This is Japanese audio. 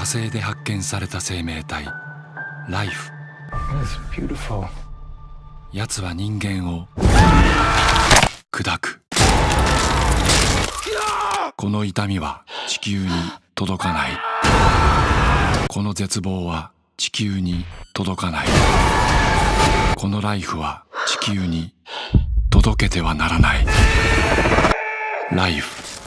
火星で発見された生命体。ライフ。やつ奴は人間を砕く。この痛みは地球に届かない。この絶望は地球に届かない。このライフは地球に届けてはならない。ライフ。